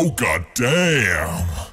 oh god damn.